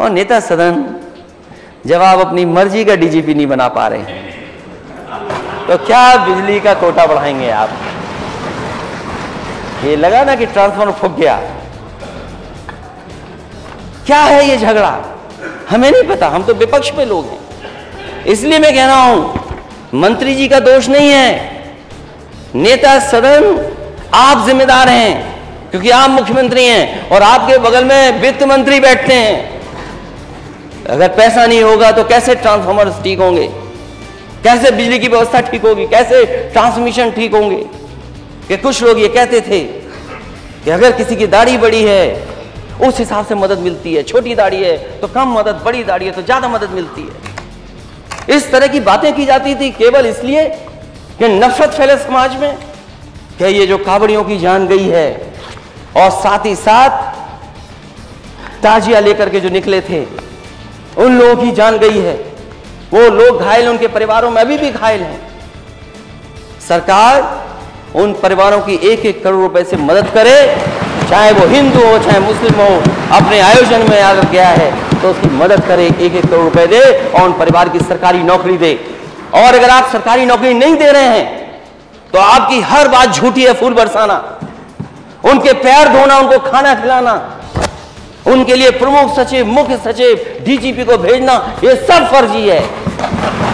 और नेता सदन जब आप अपनी मर्ज़ी का डीजीपी नहीं बना पा रहे हैं। तो क्या बिजली का कोटा बढ़ाएँगे आप? ये लगा ना कि ट्रांसफार्मर फूक गया। क्या है ये झगड़ा? हमें नहीं पता, हम तो विपक्ष में लोग हैं। इसलिए मैं कह रहा हूँ, मंत्री जी का दोष नहीं है। नेता सदन, आप जिम्मेदार हैं, क्योंकि आप मुख्यमंत्री हैं और आपके बगल में वित्त मंत्री बैठते हैं। अगर पैसा नहीं होगा तो कैसे ट्रांसफॉर्मर ठीक होंगे? कैसे बिजली की व्यवस्था ठीक होगी? कैसे ट्रांसमिशन ठीक होंगे? कि कुछ लोग ये कहते थे कि अगर किसी की दाढ़ी बड़ी है, उस हिसाब से मदद मिलती है। छोटी दाढ़ी है तो कम मदद, बड़ी दाढ़ी है तो ज़्यादा मदद मिलती है। इस तरह की बातें की जाती थी केवल इसलिए कि नफरत फैले समाज में कि ये जो कावड़ियों की जान गई है और साथ ही साथ ताजिया लेकर के जो निकले थे उन लोगों की जान गई है। वो लोग घायल उनके परिवारों में अभी भी घायल हैं। सरकार उन परिवारों की एक एक करोड़ रुपए से मदद करे, चाहे वो हिंदू हो, चाहे मुस्लिम हो, अपने आयोजन में अगर गया है तो उसकी मदद करे एक एक करोड़ रुपए दे और उन परिवार की सरकारी नौकरी दे। और अगर आप सरकारी नौकरी नहीं दे रहे हैं तो आपकी हर बात झूठी है, फूल बरसाना। उनके पैर धोना, उनको खाना खिलाना उनके लिए प्रमुख सचिव मुख्य सचिव डीजीपी को भेजना ये सब फर्जी है।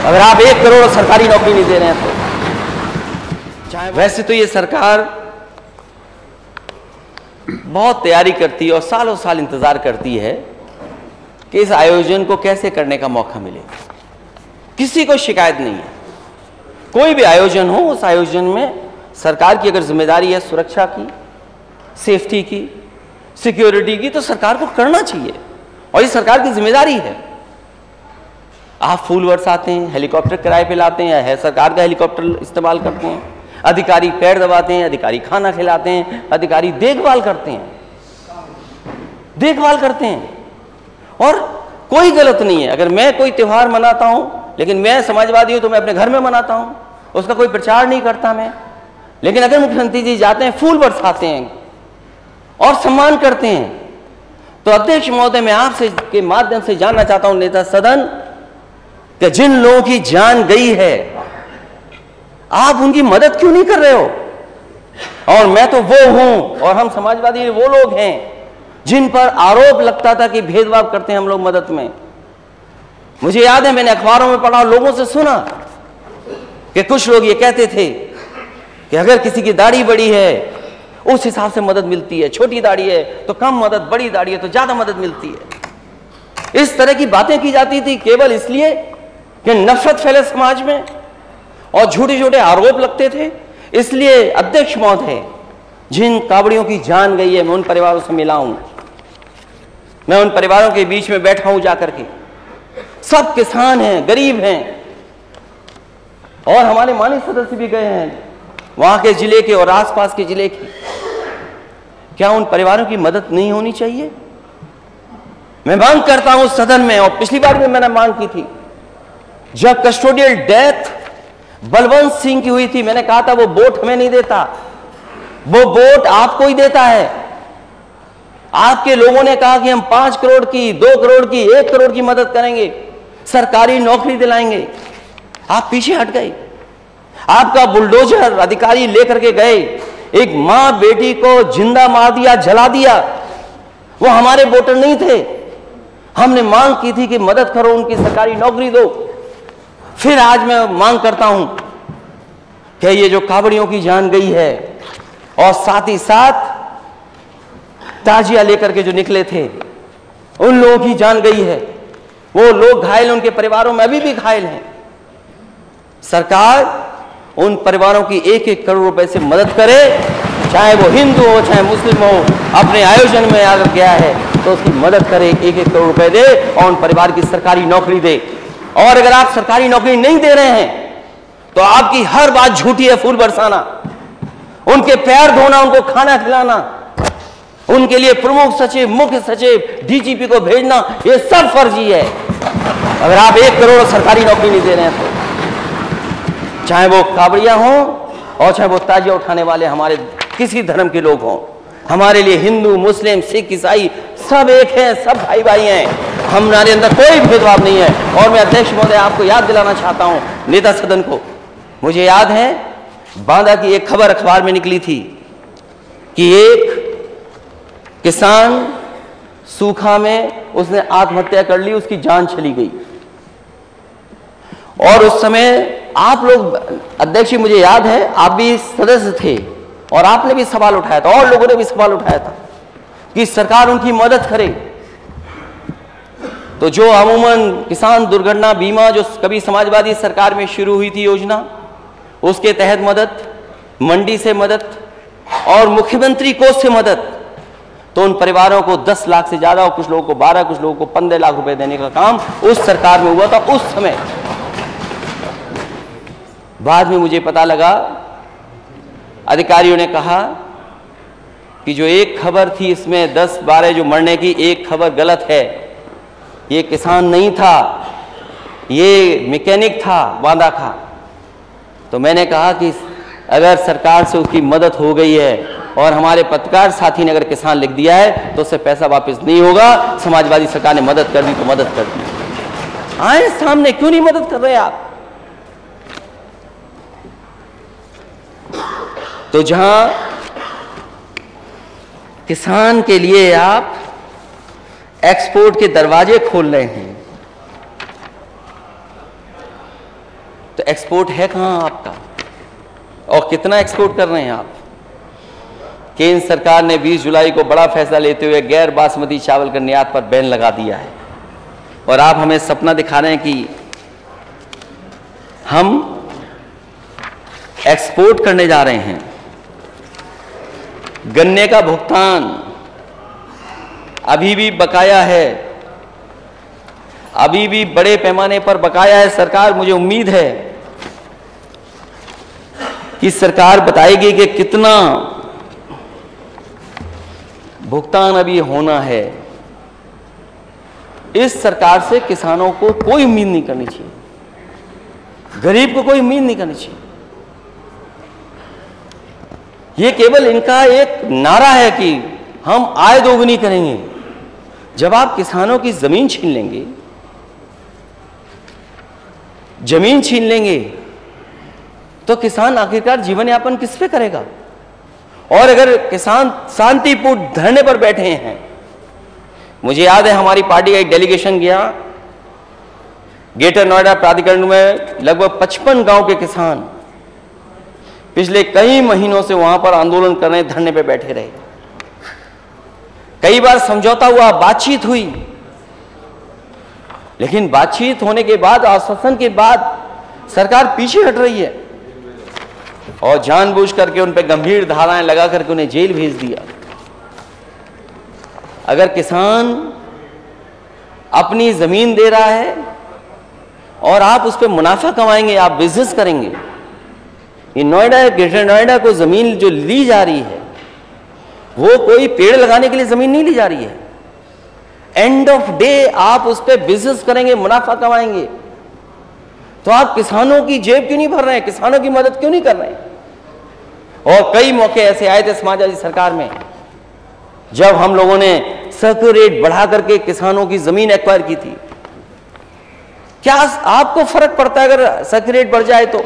अगर आप एक करोड़ सरकारी नौकरी नहीं दे रहे हैं तो। वैसे तो ये सरकार बहुत तैयारी करती है और सालों साल इंतज़ार करती है कि इस आयोजन को कैसे करने का मौका मिले। किसी को शिकायत नहीं है। कोई भी आयोजन हो उस आयोजन में सरकार की अगर ज़िम्मेदारी है सुरक्षा की सेफ्टी की सिक्योरिटी की तो सरकार को करना चाहिए। और ये सरकार की ज़िम्मेदारी है। आप फूल बरसाते हैं, हेलीकॉप्टर किराए पे लाते हैं है सरकार का हेलीकॉप्टर इस्तेमाल करते हैं, अधिकारी पैर दबाते हैं, अधिकारी खाना खिलाते हैं, अधिकारी देखभाल करते हैं। देखभाल करते हैं। और कोई गलत नहीं है। अगर मैं कोई त्यौहार मनाता हूँ, लेकिन मैं समाजवादी हूँ तो मैं अपने घर में मनाता हूँ। उसका कोई प्रचार नहीं करता मैं। लेकिन अगर मुख्यमंत्री जी जाते हैं, फूल बरसाते हैं और सम्मान करते हैं। तो अध्यक्ष महोदय, मैं आपसे के माध्यम से जानना चाहता हूँ, नेता सदन, कि जिन लोगों की जान गई है, आप उनकी मदद क्यों नहीं कर रहे हो? और मैं तो वो हूँ, और हम समाजवादी वो लोग हैं, जिन पर आरोप लगता था कि भेदभाव करते हैं हम लोग मदद में। मुझे याद है, मैंने अखबारों में पढ़ा, लोगों से सुना, कि कुछ लोग ये कहते थे कि अगर किसी की दाढ़ी बड़ी है उस हिसाब से मदद मिलती है। छोटी दाढ़ी है तो कम मदद, बड़ी दाढ़ी है तो ज़्यादा मदद मिलती है। इस तरह की बातें की जाती थी केवल इसलिए कि नफरत फैले समाज में और झूठे झूठे आरोप लगते थे। इसलिए अध्यक्ष महोदय, जिन कावड़ियों की जान गई है, मैं उन परिवारों से मिला हूँ। मैं उन परिवारों के बीच में बैठा हूँ जाकर के। सब किसान हैं, गरीब हैं। और हमारे माननीय सदस्य भी गए हैं, वहाँ के ज़िले के और आसपास के ज़िले के। क्या उन परिवारों की मदद नहीं होनी चाहिए? मैं मांग करता हूँ सदन में, और पिछली बार भी मैंने मांग की थी, जब कस्टोडियल डेथ बलवंत सिंह की हुई थी, मैंने कहा था, वो वोट हमें नहीं देता। वो वोट आपको ही देता है। आपके लोगों ने कहा कि हम पाँच करोड़ की, दो करोड़ की, एक करोड़ की मदद करेंगे, सरकारी नौकरी दिलाएँगे। आप पीछे हट गए। आपका बुलडोजर अधिकारी लेकर के गए। एक माँ बेटी को ज़िंदा मार दिया, जला दिया। वो हमारे वोटर नहीं थे। हमने मांग की थी कि मदद करो, उनकी सरकारी नौकरी दो। फिर आज मैं मांग करता हूँ कि ये जो कावड़ियों की जान गई है, और साथ ही साथ ताजिया लेकर के जो निकले थे, उन लोगों की जान गई है। वो लोग घायल, उनके परिवारों में अभी भी घायल हैं। सरकार उन परिवारों की एक एक करोड़ रुपए से मदद करे चाहे वो हिंदू हो, चाहे मुस्लिम हो, अपने आयोजन में अगर गया है तो उसकी मदद करे एक एक करोड़ रुपए दे और उन परिवार की सरकारी नौकरी दे। और अगर आप सरकारी नौकरी नहीं दे रहे हैं तो आपकी हर बात झूठी है, फूल बरसाना। उनके पैर धोना, उनको खाना खिलाना, उनके लिए प्रमुख सचिव, मुख्य सचिव डीजीपी को भेजना, ये सब फर्जी है। अगर आप एक करोड़ सरकारी नौकरी नहीं दे रहे हैं तो चाहे वो काबड़िया हो और चाहे वो ताजिया उठाने वाले हमारे किसी धर्म के लोग हों। हमारे लिए हिंदू, मुस्लिम, सिख, ईसाई सब एक हैं, सब भाई भाई हैं हमारे अंदर कोई भेदभाव नहीं है। और मैं अध्यक्ष महोदय, आपको याद दिलाना चाहता हूँ, नेता सदन को। मुझे याद है, बांदा की एक खबर अखबार में निकली थी कि एक किसान सूखा में उसने आत्महत्या कर ली, उसकी जान चली गई। और उस समय आप लोग, अध्यक्ष मुझे याद है, आप भी सदस्य थे। और आपने भी सवाल उठाया था, और लोगों ने भी सवाल उठाया था कि सरकार उनकी मदद करे। तो जो अमूमन किसान दुर्घटना बीमा, जो कभी समाजवादी सरकार में शुरू हुई थी योजना, उसके तहत मदद, मंडी से मदद, और मुख्यमंत्री कोष से मदद तो उन परिवारों को 10 लाख से ज़्यादा, और कुछ लोगों को 12 कुछ लोगों को 15 लाख रुपए देने का काम उस सरकार में हुआ था, उस समय। बाद में मुझे पता लगा अधिकारियों ने कहा कि जो एक खबर थी इसमें 10 12 जो मरने की, एक खबर गलत है। ये किसान नहीं था। ये मैकेनिक था, बांदा का तो मैंने कहा कि अगर सरकार से उसकी मदद हो गई है और हमारे पत्रकार साथी ने अगर किसान लिख दिया है तो उससे पैसा वापस नहीं होगा। समाजवादी सरकार ने मदद कर दी तो मदद कर दी। आए सामने, क्यों नहीं मदद कर रहे आप? तो जहाँ किसान के लिए आप एक्सपोर्ट के दरवाजे खोल रहे हैं तो एक्सपोर्ट है कहाँ आपका? और कितना एक्सपोर्ट कर रहे हैं आप? केंद्र सरकार ने 20 जुलाई को बड़ा फैसला लेते हुए गैर बासमती चावल के निर्यात पर बैन लगा दिया है। और आप हमें सपना दिखा रहे हैं कि हम एक्सपोर्ट करने जा रहे हैं। गन्ने का भुगतान अभी भी बकाया है। अभी भी बड़े पैमाने पर बकाया है सरकार, मुझे उम्मीद है कि सरकार बताएगी कि कितना भुगतान अभी होना है। इस सरकार से किसानों को कोई उम्मीद नहीं करनी चाहिए। गरीब को कोई उम्मीद नहीं करनी चाहिए। यह केवल इनका एक नारा है कि हम आय दोगुनी करेंगे। जब आप किसानों की ज़मीन छीन लेंगे, ज़मीन छीन लेंगे तो किसान आखिरकार जीवन यापन किस पे करेगा? और अगर किसान शांतिपूर्ण धरने पर बैठे हैं, मुझे याद है हमारी पार्टी का एक डेलीगेशन गया, ग्रेटर नोएडा प्राधिकरण में लगभग 55 गाँव के किसान पिछले कई महीनों से वहाँ पर आंदोलन करने धरने पे बैठे रहे। कई बार समझौता हुआ, बातचीत हुई। लेकिन बातचीत होने के बाद, आश्वासन के बाद सरकार पीछे हट रही है और जानबूझ करके उन पर गंभीर धाराएँ लगा करके उन्हें जेल भेज दिया। अगर किसान अपनी ज़मीन दे रहा है और आप उस पर मुनाफा कमाएँगे, आप बिज़नेस करेंगे ये नोएडा ग्रेटर नोएडा को ज़मीन जो ली जा रही है, वो कोई पेड़ लगाने के लिए ज़मीन नहीं ली जा रही है। एंड ऑफ़ डे आप उस पर बिज़नेस करेंगे, मुनाफा कमाएँगे। तो आप किसानों की जेब क्यों नहीं भर रहे हैं? किसानों की मदद क्यों नहीं कर रहे हैं? और कई मौके ऐसे आए थे समाजवादी सरकार में, जब हम लोगों ने सर्कल रेट बढ़ा करके किसानों की ज़मीन एक्वायर की थी। क्या आपको फ़र्क पड़ता है अगर सर्कल रेट बढ़ जाए तो?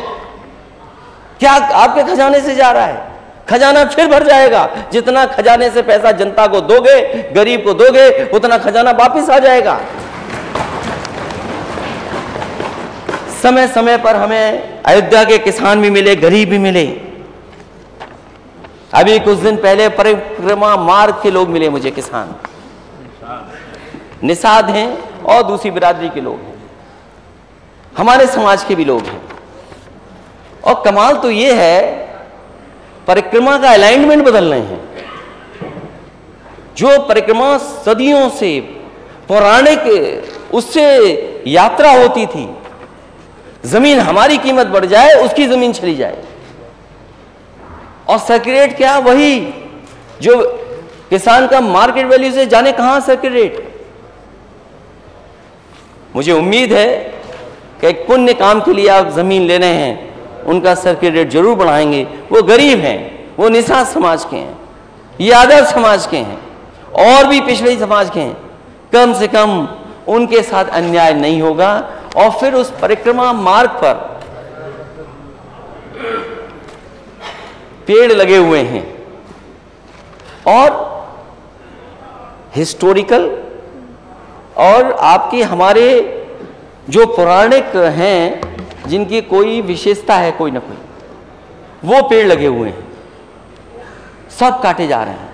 क्या आपके खजाने से जा रहा है? खजाना फिर भर जाएगा। जितना खजाने से पैसा जनता को दोगे, गरीब को दोगे, उतना खजाना वापिस आ जाएगा। समय समय पर हमें अयोध्या के किसान भी मिले, गरीब भी मिले। अभी कुछ दिन पहले परिक्रमा मार्ग के लोग मिले मुझे, किसान। निषाद हैं और दूसरी बिरादरी के लोग हैं। हमारे समाज के भी लोग हैं। और कमाल तो ये है, परिक्रमा का अलाइनमेंट बदल रहे हैं। जो परिक्रमा सदियों से, पौराणिक, उससे यात्रा होती थी, ज़मीन हमारी कीमत बढ़ जाए, उसकी ज़मीन चली जाए। और सर्कुलेट क्या? वही जो किसान का मार्केट वैल्यू से जाने कहाँ सर्कुलेट मुझे उम्मीद है कि एक पुण्य काम के लिए आप ज़मीन ले रहे हैं। उनका सर्किट रेट ज़रूर बढ़ाएँगे। वो गरीब हैं, वो निशा समाज के हैं ये आदर्श समाज के हैं, और भी पिछड़े समाज के हैं। कम से कम उनके साथ अन्याय नहीं होगा, और फिर उस परिक्रमा मार्ग पर पेड़ लगे हुए हैं। और हिस्टोरिकल और आपके हमारे जो पौराणिक हैं जिनकी कोई विशेषता है कोई ना कोई, वो पेड़ लगे हुए हैं, सब काटे जा रहे हैं।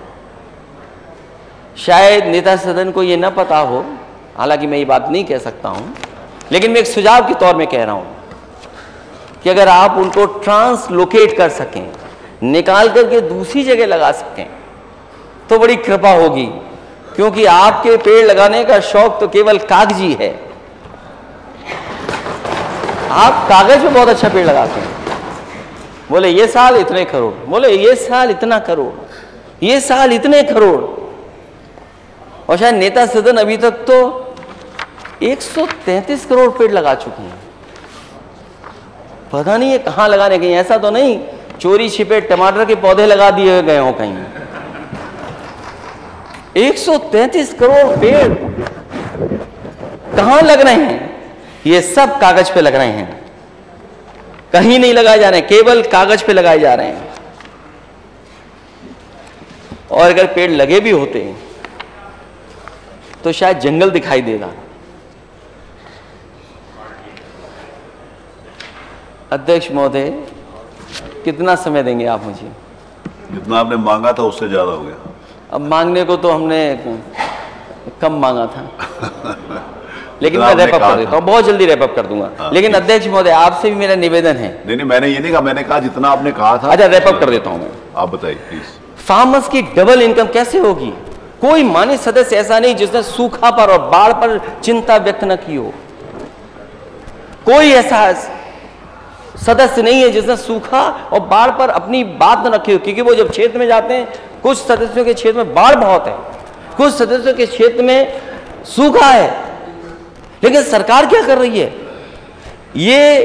शायद नेता सदन को ये ना पता हो, हालाँकि मैं ये बात नहीं कह सकता हूँ, लेकिन मैं एक सुझाव के तौर में कह रहा हूँ कि अगर आप उनको ट्रांसलोकेट कर सकें, निकाल करके दूसरी जगह लगा सकें तो बड़ी कृपा होगी, क्योंकि आपके पेड़ लगाने का शौक तो केवल कागज़ी है। आप कागज़ में बहुत अच्छा पेड़ लगाते हैं। बोले, ये साल इतने करोड़। बोले, ये साल इतना करोड़। ये साल इतने करोड़। और शायद नेता सदन अभी तक तो 133 करोड़ पेड़ लगा चुके हैं। पता नहीं है कहाँ लगाने कहीं ऐसा तो नहीं, चोरी छिपे टमाटर के पौधे लगा दिए गए हो कहीं। 133 करोड़ पेड़ कहाँ लग रहे हैं? ये सब कागज़ पे लग रहे हैं। कहीं नहीं लगाए जा रहे हैं केवल कागज़ पे लगाए जा रहे हैं। और अगर पेड़ लगे भी होते हैं तो शायद जंगल दिखाई देगा। अध्यक्ष महोदय कितना समय देंगे आप मुझे? जितना आपने मांगा था उससे ज़्यादा हो गया। अब मांगने को तो हमने कम मांगा था। लेकिन मैं आपने रैपअप कर देता हूँ बहुत जल्दी रैपअप कर दूँगा। हाँ, लेकिन अध्यक्ष महोदय आपसे भी मेरा निवेदन है। नहीं नहीं मैंने ये नहीं कहा मैंने कहा जितना आपने कहा था। अच्छा रैपअप कर देता हूँ मैं। आप बताइए प्लीज़ फार्मर्स की डबल इनकम कैसे होगी? कोई मान्य सदस्य ऐसा नहीं जिसने सूखा पर और बाढ़ पर चिंता व्यक्त न की हो। कोई ऐसा सदस्य नहीं है जिसने सूखा और बाढ़ पर अपनी बात न रखी हो क्योंकि वो जब क्षेत्र में जाते हैं कुछ सदस्यों के क्षेत्र में बाढ़ बहुत है। कुछ सदस्यों के क्षेत्र में सूखा है। लेकिन सरकार क्या कर रही है? ये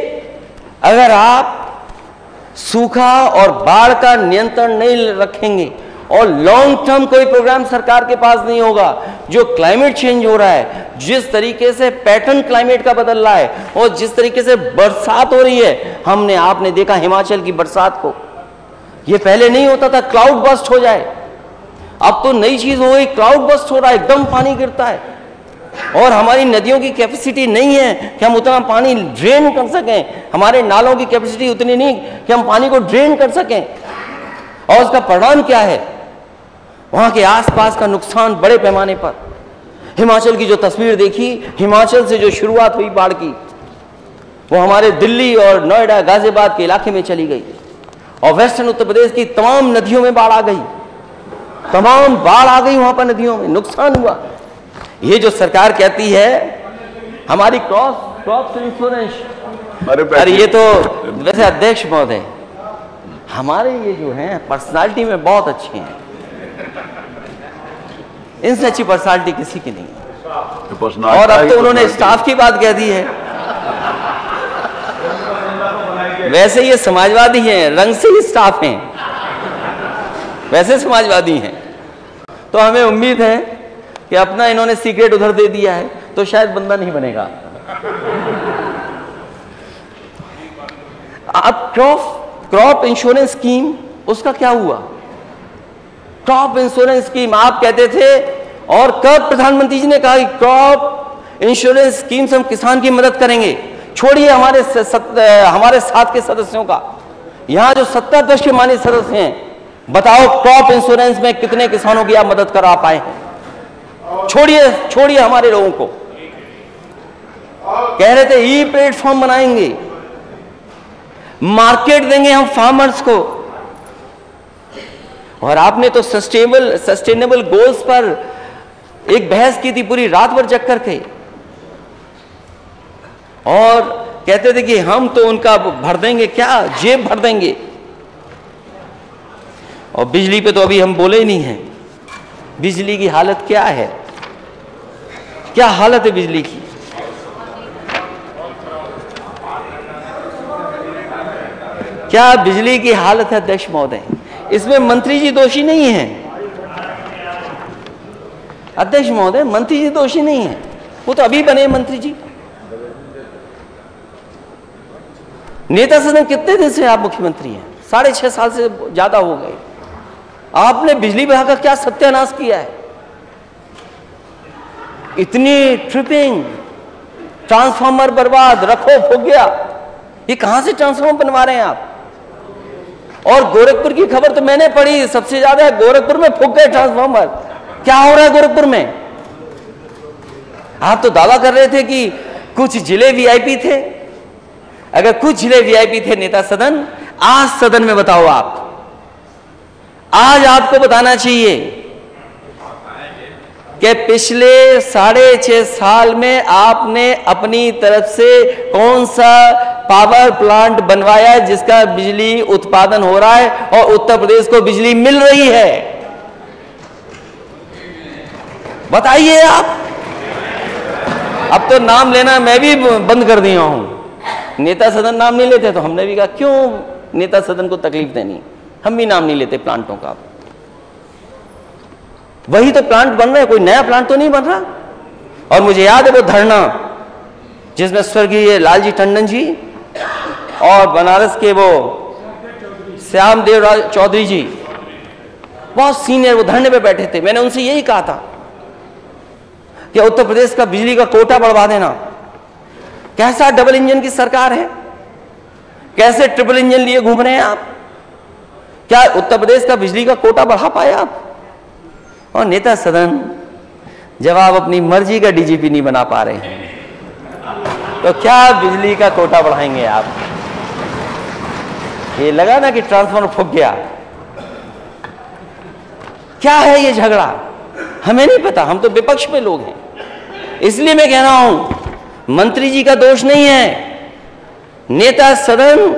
अगर आप सूखा और बाढ़ का नियंत्रण नहीं रखेंगे और लॉन्ग टर्म कोई प्रोग्राम सरकार के पास नहीं होगा, जो क्लाइमेट चेंज हो रहा है, जिस तरीके से पैटर्न क्लाइमेट का बदल रहा है और जिस तरीके से बरसात हो रही है, हमने, आपने देखा हिमाचल की बरसात को। ये पहले नहीं होता था क्लाउड बस्ट हो जाए। अब तो नई चीज़ हो गई क्लाउड बस्ट हो रहा है, एकदम पानी गिरता है। और हमारी नदियों की कैपेसिटी नहीं है कि हम उतना पानी ड्रेन कर सकें। हमारे नालों की कैपेसिटी उतनी नहीं कि हम पानी को ड्रेन कर सकें। और उसका परिणाम क्या है? वहाँ के आसपास का नुकसान बड़े पैमाने पर। हिमाचल की जो तस्वीर देखी, हिमाचल से जो शुरुआत हुई बाढ़ की, वो हमारे दिल्ली और नोएडा, गाजियाबाद के इलाके में चली गई। और वेस्टर्न उत्तर प्रदेश की तमाम नदियों में बाढ़ आ गई। तमाम बाढ़ आ गई वहाँ पर नदियों में। नुकसान हुआ। ये जो सरकार कहती है हमारी क्रॉस क्रॉप इंश्योरेंस अरे अरे ये तो वैसे अध्यक्ष महोदय हमारे ये जो हैं पर्सनालिटी में बहुत अच्छे हैं। इनसे अच्छी पर्सनालिटी किसी की नहीं है। और अब तो उन्होंने स्टाफ की बात कह दी है। वैसे ये समाजवादी हैं रंग से ही स्टाफ हैं। वैसे समाजवादी हैं। तो हमें उम्मीद है कि अपना इन्होंने सीक्रेट उधर दे दिया है तो शायद बंदा नहीं बनेगा। अब क्रॉप क्रॉप इंश्योरेंस स्कीम, उसका क्या हुआ? क्रॉप इंश्योरेंस स्कीम, आप कहते थे, और कब प्रधानमंत्री जी ने कहा कि क्रॉप इंश्योरेंस स्कीम से हम किसान की मदद करेंगे। छोड़िए हमारे हमारे साथ के सदस्यों का। यहाँ जो दश के मान्य सदस्य हैं, बताओ क्रॉप इंश्योरेंस में कितने किसानों की आप मदद करा पाए हैं? छोड़िए छोड़िए हमारे लोगों को। कह रहे थे, ई प्लेटफॉर्म बनाएँगे। मार्केट देंगे हम फार्मर्स को। और आपने तो सस्टेनेबल सस्टेनेबल गोल्स पर एक बहस की थी, पूरी रात भर जग करके और कहते थे कि हम तो उनका भर देंगे, क्या जेब भर देंगे? और बिजली पे तो अभी हम बोले ही नहीं है। बिजली की हालत क्या है? क्या हालत है बिजली की? क्या बिजली की हालत है अध्यक्ष महोदय? इसमें मंत्री जी दोषी नहीं है। अध्यक्ष महोदय, मंत्री जी दोषी नहीं है। वो तो अभी बने मंत्री जी। नेता सदन कितने दिन से आप मुख्यमंत्री हैं? साढ़े छह साल से ज़्यादा हो गए। आपने बिजली विभाग का क्या सत्यानाश किया है? इतनी ट्रिपिंग ट्रांसफार्मर बर्बाद, रखो, फूक गया। ये कहाँ से ट्रांसफार्मर बनवा रहे हैं आप? और गोरखपुर की खबर तो मैंने पढ़ी, सबसे ज़्यादा गोरखपुर में फूक गए ट्रांसफार्मर क्या हो रहा है गोरखपुर में? आप तो दावा कर रहे थे कि कुछ ज़िले वीआईपी थे। अगर कुछ ज़िले वीआईपी थे, नेता सदन, आज सदन में बताओ आप। आज आपको बताना चाहिए कि पिछले साढ़े छह साल में आपने अपनी तरफ़ से कौन सा पावर प्लांट बनवाया जिसका बिजली उत्पादन हो रहा है और उत्तर प्रदेश को बिजली मिल रही है? बताइए आप। अब तो नाम लेना मैं भी बंद कर दिया हूँ। नेता सदन नाम नहीं लेते तो हमने भी कहा, क्यों नेता सदन को तकलीफ़ देनी? हम भी नाम नहीं लेते प्लांटों का। वही तो प्लांट बन रहा है, कोई नया प्लांट तो नहीं बन रहा? और मुझे याद है वो धरना, जिसमें स्वर्गीय लालजी टंडन जी और बनारस के वो श्याम देव चौधरी जी, बहुत सीनियर वो धरने पे बैठे थे। मैंने उनसे यही कहा था कि उत्तर प्रदेश का बिजली का कोटा बढ़वा देना। कैसा डबल इंजन की सरकार है? कैसे ट्रिपल इंजन लिए घूम रहे हैं आप? क्या उत्तर प्रदेश का बिजली का कोटा बढ़ा पाए आप? और नेता सदन जब आप अपनी मर्ज़ी का डीजीपी नहीं बना पा रहे हैं तो क्या बिजली का कोटा बढ़ाएँगे आप? ये लगा ना कि ट्रांसफार्मर फूक गया। क्या है ये झगड़ा? हमें नहीं पता, हम तो विपक्ष में लोग हैं। इसलिए मैं कह रहा हूँ, मंत्री जी का दोष नहीं है। नेता सदन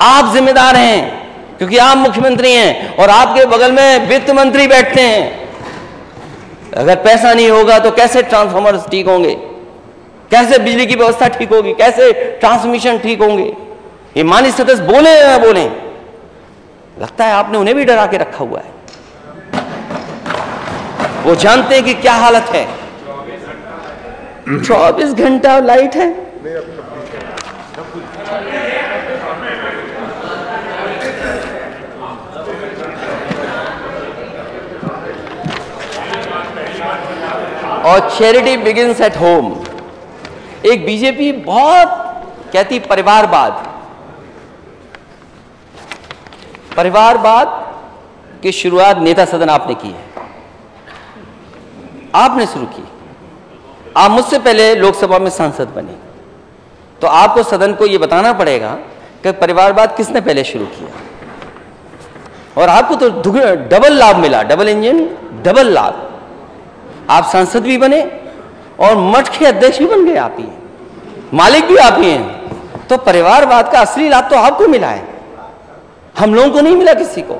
आप जिम्मेदार हैं, क्योंकि आप मुख्यमंत्री हैं और आपके बगल में वित्त मंत्री बैठते हैं। अगर पैसा नहीं होगा तो कैसे ट्रांसफॉर्मर ठीक होंगे? कैसे बिजली की व्यवस्था ठीक होगी? कैसे ट्रांसमिशन ठीक होंगे? ये मानी सदस्य बोले या बोले? लगता है आपने उन्हें भी डरा के रखा हुआ है। वो जानते हैं कि क्या हालत है। चौबीस घंटा लाइट है। और चैरिटी बिगिंस एट होम एक बीजेपी बहुत कहती परिवारवाद परिवारवाद की शुरुआत नेता सदन आपने की है। आपने शुरू की। आप मुझसे पहले लोकसभा में सांसद बने। तो आपको सदन को यह बताना पड़ेगा कि परिवारवाद किसने पहले शुरू किया। और आपको तो डबल लाभ मिला। डबल इंजन डबल लाभ। आप सांसद भी बने और मठ के अध्यक्ष भी बन गए आप ही। मालिक भी आप ही हैं। तो परिवारवाद का असली लाभ तो आपको मिला है। हम लोगों को नहीं मिला किसी को।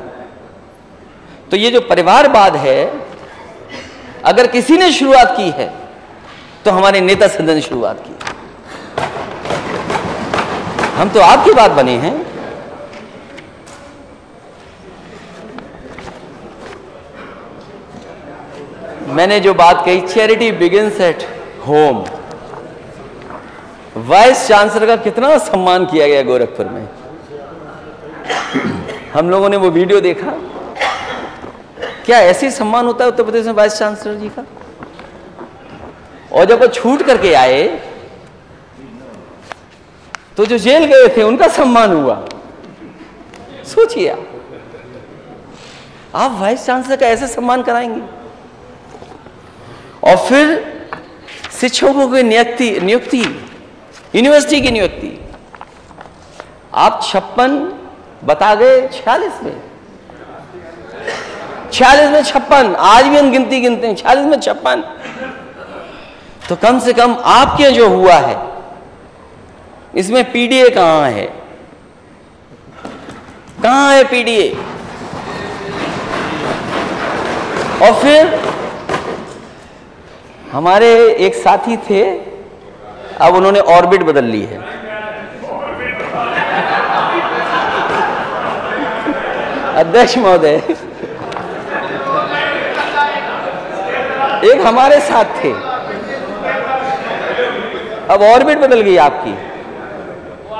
तो ये जो परिवारवाद है, अगर किसी ने शुरुआत की है तो हमारे नेता सदन ने शुरुआत की। हम तो आपकी बात बने हैं। मैंने जो बात कही charity begins at home vice chancellor का कितना सम्मान किया गया गोरखपुर में? हम लोगों ने वो वीडियो देखा। क्या ऐसे सम्मान होता है उत्तर प्रदेश में वाइस चांसलर जी का? और जब वो छूट करके आए तो जो जेल गए थे, उनका सम्मान हुआ। सोचिए आप। आप वाइस चांसलर का ऐसे सम्मान कराएँगे? और फिर शिक्षकों की नियुक्ति नियुक्ति यूनिवर्सिटी की नियुक्ति। आप छप्पन बता गए छियालीस में। छियालीस में छप्पन, आज भी हम गिनती गिनते हैं, छियालीस में छप्पन। तो कम से कम आपके जो हुआ है, इसमें पीडीए कहाँ है? कहाँ है पीडीए और फिर हमारे एक साथी थे, अब उन्होंने ऑर्बिट बदल ली है। अध्यक्ष महोदय, एक हमारे साथ थे, अब ऑर्बिट बदल गई आपकी।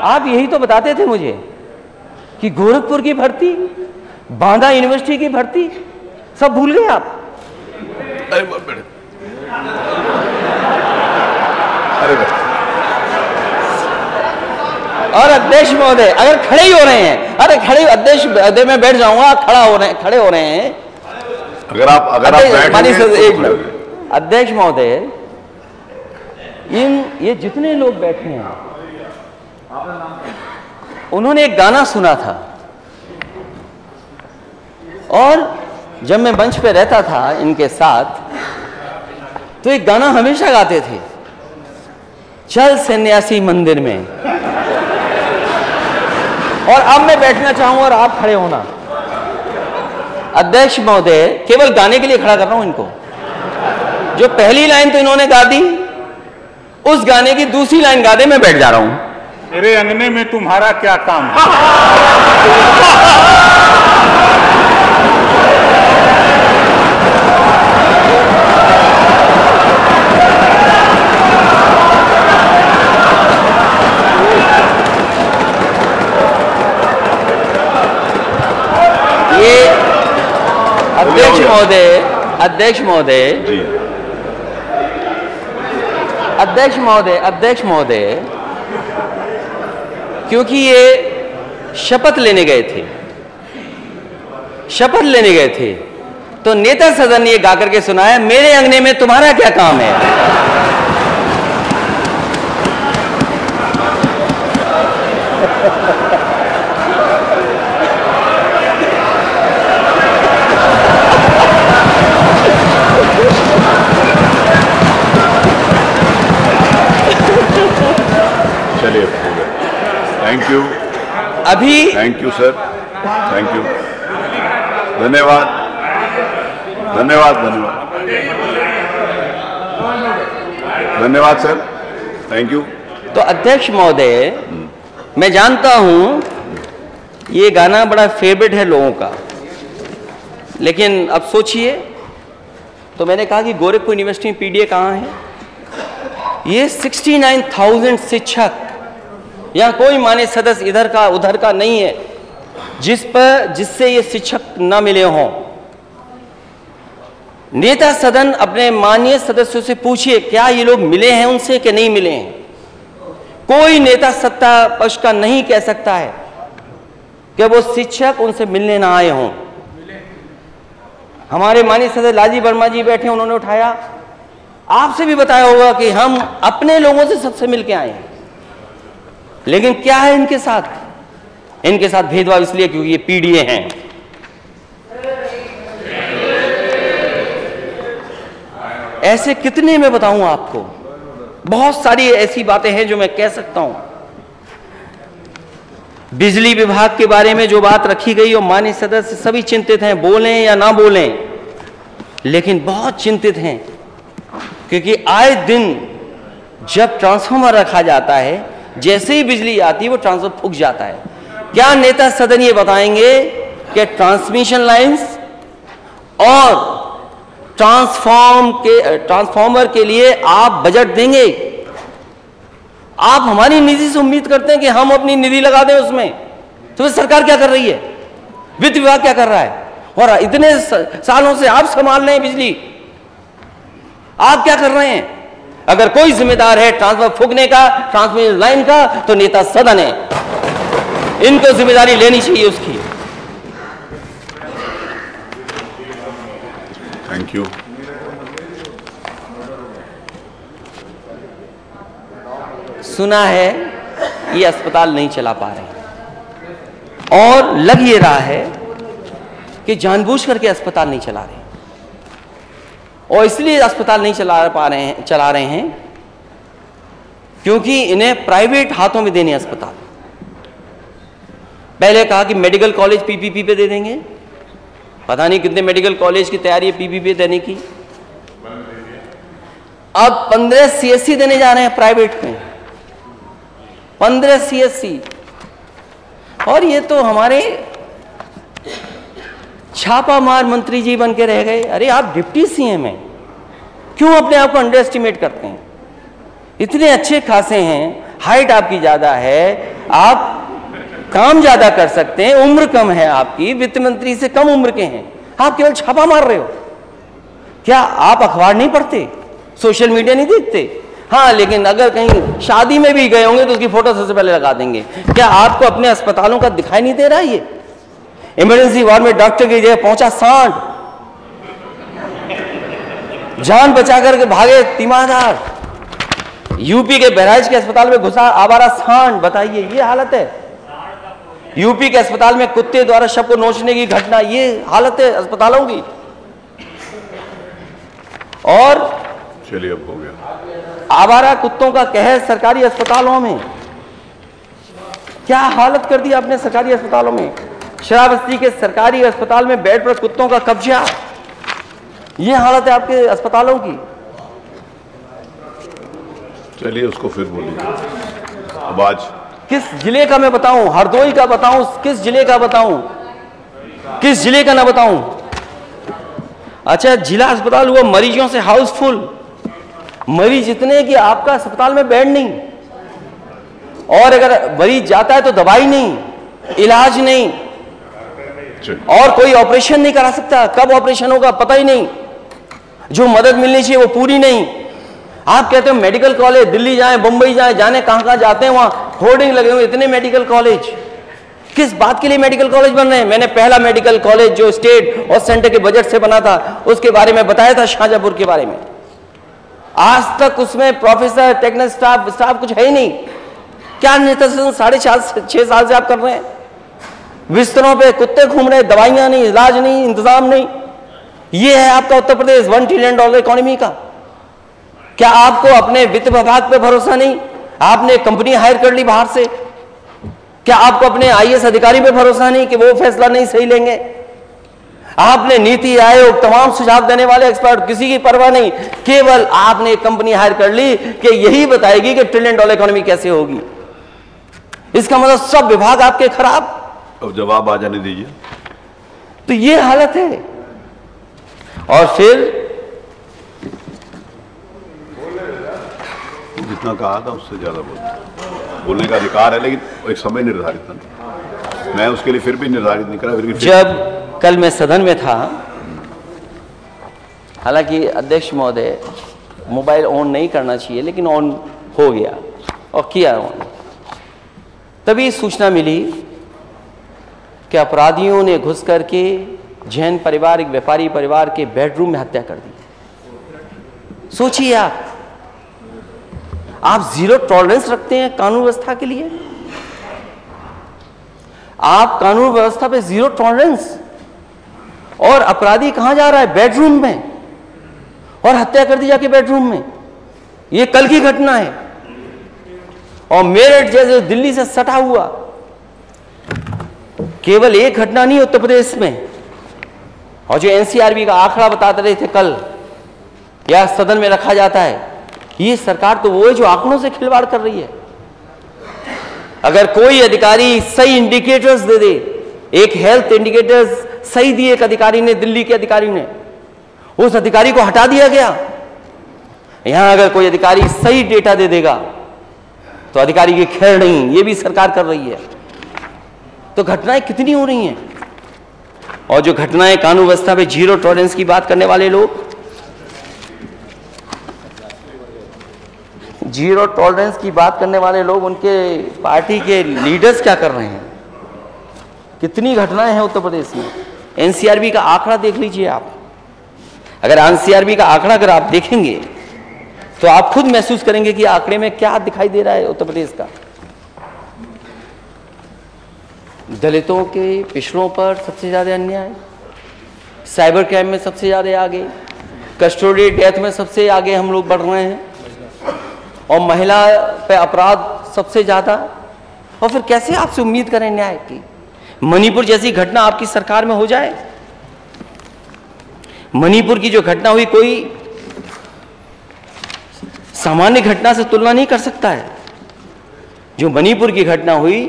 आप यही तो बताते थे मुझे कि गोरखपुर की भर्ती, बांदा यूनिवर्सिटी की भर्ती, सब भूल गए आप? अरे। और अध्यक्ष महोदय अगर खड़े ही हो रहे हैं अरे खड़े अध्यक्ष महोदय मैं बैठ जाऊँगा खड़ा हो रहे हैं खड़े हो रहे हैं। अगर आप अगर आप अध्यक्ष बैठेंगे सर, तो एक मिनट। अध्यक्ष महोदय इन ये जितने लोग बैठे हैं उन्होंने एक गाना सुना था। और जब मैं मंच पे रहता था इनके साथ तो एक गाना हमेशा गाते थे। चल सन्यासी मंदिर में। और अब मैं बैठना चाहूँगा और आप खड़े होना। अध्यक्ष महोदय केवल गाने के लिए खड़ा कर रहा हूँ इनको। जो पहली लाइन तो इन्होंने गा दी उस गाने की दूसरी लाइन गा दे मैं बैठ जा रहा हूँ। मेरे अंगने में तुम्हारा क्या काम है ये अध्यक्ष महोदय अध्यक्ष महोदय। अध्यक्ष महोदय अध्यक्ष महोदय क्योंकि ये शपथ लेने गए थे। शपथ लेने गए थे। तो नेता सदन ने ये गा करके सुनाया मेरे अंगने में तुम्हारा क्या काम है? अभी thank you sir thank you धन्यवाद। धन्यवाद धन्यवाद। धन्यवाद सर थैंक यू तो अध्यक्ष महोदय मैं जानता हूँ ये गाना बड़ा फेवरेट है लोगों का। लेकिन अब सोचिए तो मैंने कहा कि गोरखपुर यूनिवर्सिटी में पीडीए कहाँ है? ये 69,000 शिक्षक यहाँ कोई मान्य सदस्य इधर का, उधर का नहीं है, जिस पर, जिससे ये शिक्षक न मिले हों। नेता सदन अपने माननीय सदस्यों से पूछिए, क्या ये लोग मिले हैं उनसे कि नहीं मिले हैं? कोई नेता सत्ता पक्ष का नहीं कह सकता है कि वो शिक्षक उनसे मिलने ना आए हों। हमारे माननीय सदस्य लालजी वर्मा जी बैठे उन्होंने उठाया। आपसे भी बताया होगा कि हम अपने लोगों से सबसे मिलके आए हैं। लेकिन क्या है इनके साथ? इनके साथ भेदभाव इसलिए क्योंकि ये पीडीए हैं। ऐसे कितने मैं बताऊँ आपको? बहुत सारी ऐसी बातें हैं जो मैं कह सकता हूँ। बिजली विभाग के बारे में जो बात रखी गई, और मान्य सदस्य सभी चिंतित हैं, बोलें या ना बोलें, लेकिन बहुत चिंतित हैं, क्योंकि आए दिन जब ट्रांसफार्मर रखा जाता है जैसे ही बिजली आती है, वो ट्रांसफ़र फूक जाता है। क्या नेता सदन ये बताएँगे कि ट्रांसमिशन लाइंस और ट्रांसफॉर्म के ट्रांसफॉर्मर के लिए आप बजट देंगे? आप हमारी निधि से उम्मीद करते हैं कि हम अपनी निधि लगा दें उसमें। तो फिर सरकार क्या कर रही है? वित्त विभाग क्या कर रहा है? और इतने सालों से आप संभाल रहे हैं बिजली। आप क्या कर रहे हैं? अगर कोई जिम्मेदार है ट्रांसफ़र फूकने का ट्रांसमिशन लाइन का तो नेता सदन है। इनको ज़िम्मेदारी लेनी चाहिए उसकी। थैंक यू सुना है ये अस्पताल नहीं चला पा रहे। और लग ये रहा है कि जानबूझ करके अस्पताल नहीं चला रहे। और इसलिए अस्पताल नहीं चला पा रहे हैं, चला रहे हैं, क्योंकि इन्हें प्राइवेट हाथों में देने अस्पताल। पहले कहा कि मेडिकल कॉलेज पीपीपी पे दे देंगे। पता नहीं कितने मेडिकल कॉलेज की तैयारी है पीपीपी देने की। अब पंद्रह सीएससी देने जा रहे हैं प्राइवेट में पंद्रह सीएससी और ये तो हमारे छापा मार मंत्री जी बन के रह गए। अरे आप डिप्टी सीएम हैं। क्यों अपने आप को अंडर एस्टिमेट करते हैं? इतने अच्छे खासे हैं हाइट आपकी ज़्यादा है, आप काम ज़्यादा कर सकते हैं, उम्र कम है आपकी, वित्त मंत्री से कम उम्र के हैं। आप केवल छापा मार रहे हो। क्या आप अखबार नहीं पढ़ते? सोशल मीडिया नहीं देखते? हाँ लेकिन अगर कहीं शादी में भी गए होंगे तो उसकी फ़ोटो सबसे पहले लगा देंगे। क्या आपको अपने अस्पतालों का दिखाई नहीं दे रहा ये? इमरजेंसी वार्ड में डॉक्टर की जगह पहुँचा सांड जान बचा करके भागे तीमारदार। यूपी के बहराइच के अस्पताल में घुसा आवारा सांड बताइए ये हालत है? यूपी के अस्पताल में कुत्ते द्वारा शव को नोचने की घटना ये हालत है अस्पतालों की। और चलिए अब हो गया। आवारा कुत्तों का कहर सरकारी अस्पतालों में। क्या हालत कर दी आपने सरकारी अस्पतालों में? शराबस्ती के सरकारी अस्पताल में बेड पर कुत्तों का कब्जा। ये हालत है आपके अस्पतालों की। चलिए उसको फिर बोलिए। अब आज किस ज़िले का मैं बताऊँ? हरदोई का बताऊँ? किस ज़िले का बताऊँ? किस ज़िले का ना बताऊँ? अच्छा जिला अस्पताल हुआ मरीजों से हाउसफुल। मरीज़ इतने कि आपका अस्पताल में बेड नहीं। और अगर मरीज़ जाता है तो दवाई नहीं इलाज नहीं। और कोई ऑपरेशन नहीं करा सकता। कब ऑपरेशन होगा? पता ही नहीं। जो मदद मिलनी चाहिए वो पूरी नहीं। आप कहते हो मेडिकल कॉलेज दिल्ली जाए बम्बई जाए, जाने कहाँ कहाँ जाते हैं, वहाँ होर्डिंग लगे हुए इतने मेडिकल कॉलेज किस बात के लिए मेडिकल कॉलेज बन रहे हैं? मैंने पहला मेडिकल कॉलेज जो स्टेट और सेंटर के बजट से बना था, उसके बारे में बताया था शाहजहापुर के बारे में। आज तक उसमें प्रोफेसर टेक्निकल स्टाफ स्टाफ कुछ है ही नहीं। क्या साढ़े चार छह साल से आप कर रहे हैं? बिस्तरों पे कुत्ते घूम रहे दवाइयाँ नहीं, इलाज नहीं, इंतज़ाम नहीं। ये है आपका Uttar Pradesh one trillion dollar economy का। क्या आपको अपने वित्त विभाग पर भरोसा नहीं? आपने कंपनी हायर कर ली बाहर से। क्या आपको अपने आईएएस अधिकारी पे भरोसा नहीं कि वो फैसला नहीं सही लेंगे? आपने नीति आयोग तमाम सुझाव देने वाले एक्सपर्ट किसी की परवाह नहीं। केवल आपने कंपनी हायर कर ली कि यही बताएगी कि ट्रिलियन डॉलर इकोनॉमी कैसे होगी। इसका मतलब सब विभाग आपके खराब। अब जवाब आ जाने दीजिए। तो ये हालत है। और फिर जितना कहा था उससे ज़्यादा बोल बोलने का अधिकार है लेकिन एक समय निर्धारित था। मैं उसके लिए फिर भी निर्धारित नहीं करा फिर जब कल मैं सदन में था हालाँकि अध्यक्ष महोदय मोबाइल ऑन नहीं करना चाहिए लेकिन ऑन हो गया और किया ऑन तभी सूचना मिली कि अपराधियों ने घुस करके जैन परिवार, एक व्यापारी परिवार के बेडरूम में हत्या कर दी। सोचिए आप आप ज़ीरो टॉलरेंस रखते हैं कानून व्यवस्था के लिए? आप कानून व्यवस्था पे ज़ीरो टॉलरेंस और अपराधी कहाँ जा रहा है? बेडरूम में। और हत्या कर दी जाके बेडरूम में। ये कल की घटना है। और मेरठ जैसे दिल्ली से सटा हुआ। केवल एक घटना नहीं, उत्तर प्रदेश में। और जो एनसीआरबी का आंकड़ा बताते रहे थे कल, या सदन में रखा जाता है, ये सरकार तो वो है जो आंकड़ों से खिलवाड़ कर रही है। अगर कोई अधिकारी सही इंडिकेटर्स दे दे, एक हेल्थ इंडिकेटर्स सही दिए एक अधिकारी ने, दिल्ली के अधिकारी ने, उस अधिकारी को हटा दिया गया। यहाँ अगर कोई अधिकारी सही डेटा दे देगा तो अधिकारी की खैर नहीं, ये भी सरकार कर रही है। तो घटनाएँ कितनी हो रही हैं? और जो घटनाएँ कानून व्यवस्था पे ज़ीरो टॉलरेंस की बात करने वाले लोग ज़ीरो टॉलरेंस की बात करने वाले लोग, उनके पार्टी के लीडर्स क्या कर रहे हैं? कितनी घटनाएँ हैं उत्तर प्रदेश में? एनसीआरबी का आंकड़ा देख लीजिए आप। अगर एनसीआरबी का आंकड़ा अगर आप देखेंगे तो आप खुद महसूस करेंगे कि आंकड़े में क्या दिखाई दे रहा है उत्तर प्रदेश का। दलितों के पिछड़ों पर सबसे ज़्यादा अन्याय, साइबर क्राइम में सबसे ज़्यादा आगे, कस्टोडी डेथ में सबसे आगे हम लोग बढ़ रहे हैं, और महिला पे अपराध सबसे ज़्यादा। और फिर कैसे आपसे उम्मीद करें न्याय की? मणिपुर जैसी घटना आपकी सरकार में हो जाए? मणिपुर की जो घटना हुई, कोई सामान्य घटना से तुलना नहीं कर सकता है। जो मणिपुर की घटना हुई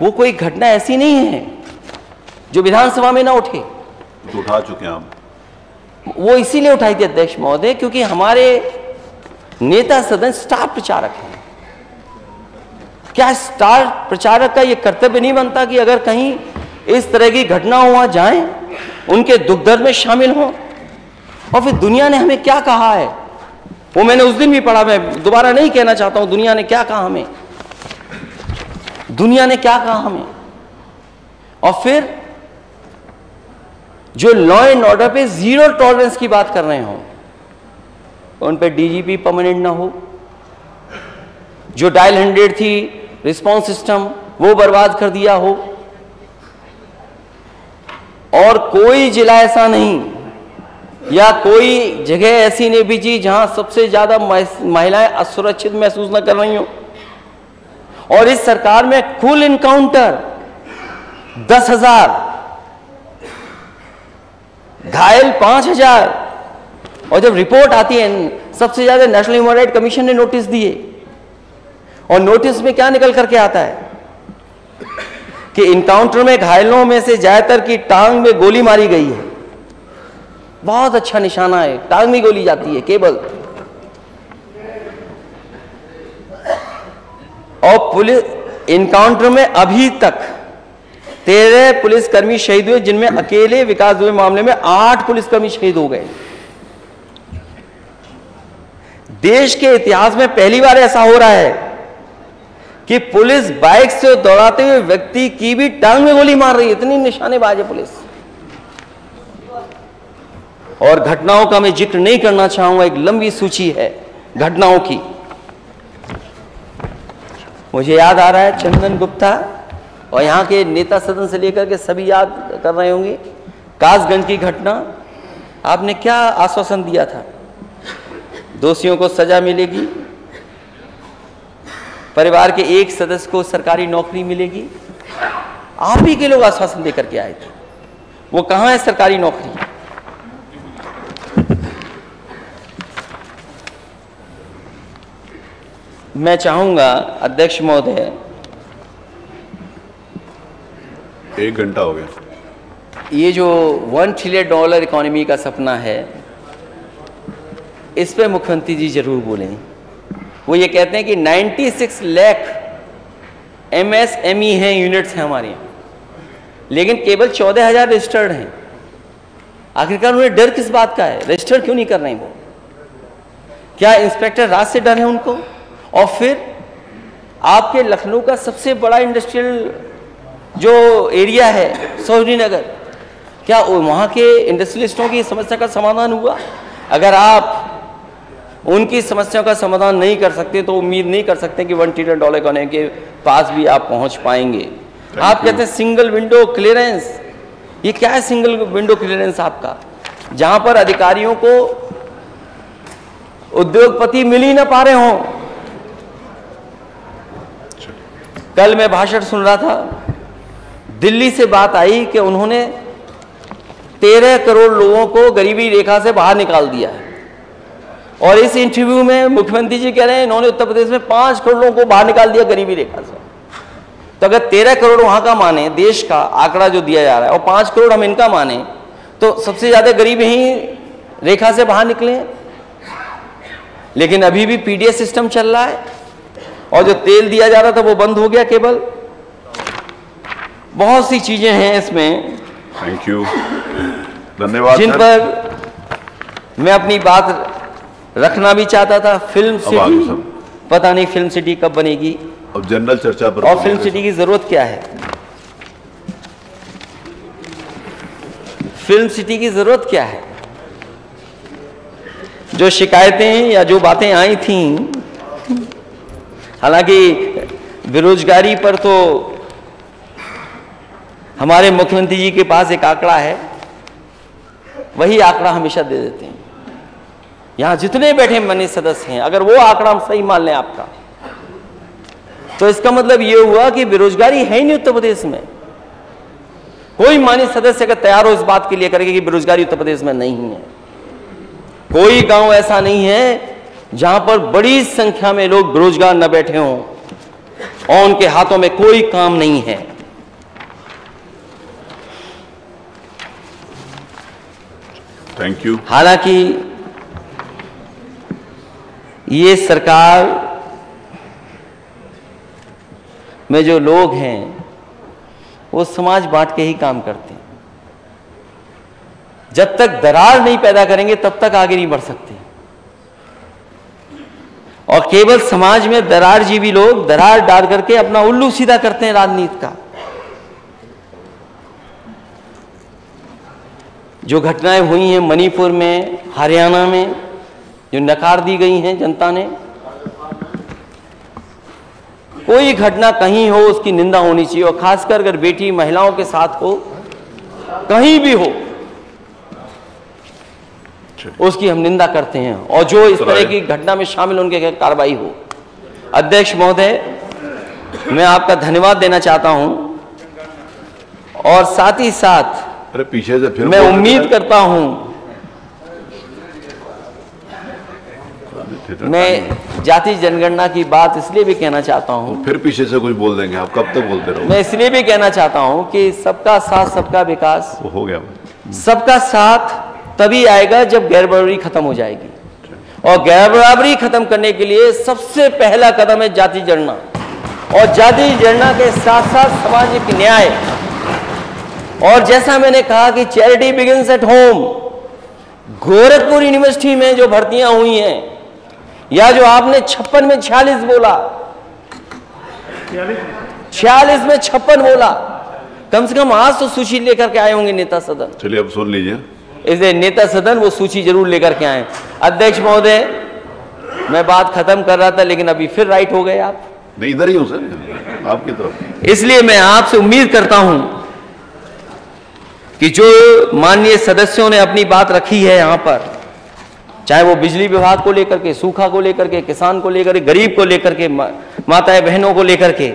वो कोई घटना ऐसी नहीं है जो विधानसभा में ना उठे। तो उठा चुके हैं हम। वो इसीलिए उठाई थी अध्यक्ष महोदय क्योंकि हमारे नेता सदन स्टार प्रचारक हैं। क्या स्टार प्रचारक का यह कर्तव्य नहीं बनता कि अगर कहीं इस तरह की घटना हुआ जाए उनके दुख दर्द में शामिल हों? और फिर दुनिया ने हमें क्या कहा है? वो मैंने उस दिन भी पढ़ा मैं दोबारा नहीं कहना चाहता हूँ दुनिया ने क्या कहा हमें? दुनिया ने क्या कहा हमें? और फिर, जो लॉ एंड ऑर्डर पे ज़ीरो टॉलरेंस की बात कर रहे हो, उन पे डीजीपी परमानेंट ना हो। जो डायल हंड्रेड थी रिस्पांस सिस्टम वो बर्बाद कर दिया हो। और कोई जिला ऐसा नहीं, या कोई जगह ऐसी नहीं बीजी जहाँ सबसे ज़्यादा महिलाएँ असुरक्षित महसूस ना कर रही हो। और इस सरकार में कुल इनकाउंटर दस हज़ार, घायल पाँच हज़ार। और जब रिपोर्ट आती है, सबसे ज़्यादा नेशनल ह्यूमन राइट कमीशन ने नोटिस दिए। और नोटिस में क्या निकल करके आता है? कि इनकाउंटर में घायलों में से ज़्यादातर की टांग में गोली मारी गई है। बहुत अच्छा निशाना है, टांग में गोली जाती है, केवल। और पुलिस इनकाउंटर में अभी तक तेरह पुलिसकर्मी शहीद हुए, जिनमें अकेले विकास दुबे मामले में आठ पुलिसकर्मी शहीद हो गए। देश के इतिहास में पहली बार ऐसा हो रहा है कि पुलिस बाइक से दौड़ाते हुए व्यक्ति की भी टांग में गोली मार रही है। इतनी निशानेबाज है पुलिस। और घटनाओं का मैं ज़िक्र नहीं करना चाहूँगा, एक लंबी सूची है घटनाओं की। मुझे याद आ रहा है चंदन गुप्ता और यहाँ के नेता सदन से लेकर के सभी याद कर रहे होंगे। कासगंज की घटना, आपने क्या आश्वासन दिया था? दोषियों को सजा मिलेगी, परिवार के एक सदस्य को सरकारी नौकरी मिलेगी। आप ही के लोग आश्वासन देकर के आए थे। वो कहाँ है सरकारी नौकरी? मैं चाहूँगा अध्यक्ष महोदय। एक घंटा हो गया। ये जो वन ट्रिलियन डॉलर इकोनॉमी का सपना है इस पर मुख्यमंत्री जी ज़रूर बोलें। वो ये कहते हैं कि 96 lakh M S M E हैं यूनिट्स हैं हमारे यहाँ। लेकिन केवल चौदह हज़ार रजिस्टर्ड हैं। आखिरकार उन्हें डर किस बात का है? रजिस्टर क्यों नहीं कर रहे हैं वो? क्या इंस्पेक्टर राज से डर है उनको? और फिर आपके लखनऊ का सबसे बड़ा इंडस्ट्रियल जो एरिया है सोहनी नगर क्या वहाँ के इंडस्ट्रियलिस्टों की समस्या का समाधान हुआ? अगर आप उनकी समस्याओं का समाधान नहीं कर सकते तो उम्मीद नहीं कर सकते कि वन ट्रिलियन डॉलर इकोनॉमी के पास भी आप पहुँच पाएँगे। आप कहते हैं सिंगल विंडो क्लियरेंस ये क्या है सिंगल विंडो क्लियरेंस आपका? जहाँ पर अधिकारियों को उद्योगपति मिल ही ना पा रहे हों। कल मैं भाषण सुन रहा था, दिल्ली से बात आई कि उन्होंने तेरह करोड़ लोगों को गरीबी रेखा से बाहर निकाल दिया है। और इस इंटरव्यू में मुख्यमंत्री जी कह रहे हैं, इन्होंने उत्तर प्रदेश में पाँच करोड़ लोगों को बाहर निकाल दिया गरीबी रेखा से। तो अगर तेरह करोड़ वहाँ का माने, देश का आंकड़ा जो दिया जा रहा है, और पाँच करोड़ हम इनका माने तो सबसे ज़्यादा गरीब ही रेखा से बाहर निकले लेकिन अभी भी पीडीएस सिस्टम चल रहा है और जो तेल दिया जा रहा था वो बंद हो गया केवल बहुत सी चीज़ें हैं इसमें। थैंक यू धन्यवाद जिन पर मैं अपनी बात रखना भी चाहता था फ़िल्म सिटी। पता नहीं फ़िल्म सिटी कब बनेगी। अब जनरल चर्चा पर और फ़िल्म सिटी की ज़रूरत क्या है? फ़िल्म सिटी की ज़रूरत क्या है? जो शिकायतें या जो बातें आई थी हालाँकि बेरोजगारी पर तो हमारे मुख्यमंत्री जी के पास एक आंकड़ा है, वही आंकड़ा हमेशा दे देते हैं। यहाँ जितने बैठे मनी सदस्य हैं, अगर वो आंकड़ा हम सही मान लें आपका तो इसका मतलब ये हुआ कि बेरोजगारी है ही नहीं उत्तर प्रदेश में। कोई मान्य सदस्य अगर तैयार हो इस बात के लिए करेगा कि बेरोजगारी उत्तर प्रदेश में नहीं है। कोई गाँव ऐसा नहीं है जहाँ पर बड़ी संख्या में लोग बेरोजगार न बैठे हों और उनके हाथों में कोई काम नहीं है। थैंक यू हालाँकि ये सरकार में जो लोग हैं वो समाज बांट के ही काम करते हैं। जब तक दरार नहीं पैदा करेंगे तब तक आगे नहीं बढ़ सकते। और केवल समाज में दरार जीवी लोग दरार डाल करके अपना उल्लू सीधा करते हैं राजनीति का। जो घटनाएँ हुई हैं मणिपुर में, हरियाणा में, जो नकार दी गई हैं जनता ने, कोई घटना कहीं हो उसकी निंदा होनी चाहिए। और खासकर अगर बेटी महिलाओं के साथ हो, कहीं भी हो उसकी हम निंदा करते हैं। और जो इस तरह की घटना में शामिल उनके खिलाफ कार्रवाई हो। अध्यक्ष महोदय मैं आपका धन्यवाद देना चाहता हूँ। और साथ ही साथ अरे पीछे से फिर मैं उम्मीद करता हूँ मैं जाति जनगणना की बात इसलिए भी कहना चाहता हूँ। फिर पीछे से कुछ बोल देंगे आप कब तक बोलते रहो मैं इसलिए भी कहना चाहता हूँ कि सबका साथ सबका विकास। हो गया। सबका साथ तभी आएगा जब गैर बराबरी खत्म हो जाएगी। और गैर बराबरी खत्म करने के लिए सबसे पहला कदम है जाति जनगणना और जाति जनगणना के साथ साथ सामाजिक न्याय। और जैसा मैंने कहा कि charity begins at home. Gorakhpur university में जो भर्तियाँ हुई हैं, या जो आपने छप्पन में छियालीस बोला। छियालीस में छप्पन बोला। कम से कम आज तो सूची लेकर के आए होंगे नेता सदन। चलिए अब सुन लीजिए। इसलिए नेता सदन वो सूची ज़रूर लेकर के आए। अध्यक्ष महोदय मैं बात खत्म कर रहा था लेकिन अभी फिर राइट हो गए आप। नहीं इधर ही हूँ सर आपकी तरफ़। इसलिए मैं आपसे उम्मीद करता हूँ कि जो माननीय सदस्यों ने अपनी बात रखी है यहाँ पर चाहे वो बिजली विभाग को लेकर के सूखा को लेकर के किसान को लेकर के गरीब को लेकर के माताएँ बहनों को लेकर के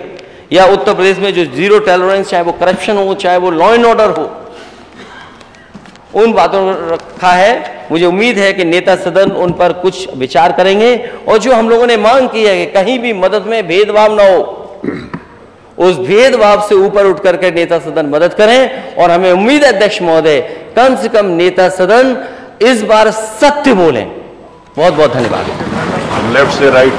या उत्तर प्रदेश में जो ज़ीरो टॉलरेंस चाहे वो करप्शन हो चाहे वो लॉ एंड ऑर्डर हो उन बातों को रखा है। मुझे उम्मीद है कि नेता सदन उन पर कुछ विचार करेंगे और जो हम लोगों ने मांग की है कि कहीं भी मदद में भेदभाव ना हो, उस भेदभाव से ऊपर उठ करके नेता सदन मदद करें और हमें उम्मीद है अध्यक्ष महोदय, कम से कम नेता सदन इस बार सत्य बोलें। बहुत बहुत धन्यवाद। लेफ़्ट से राइट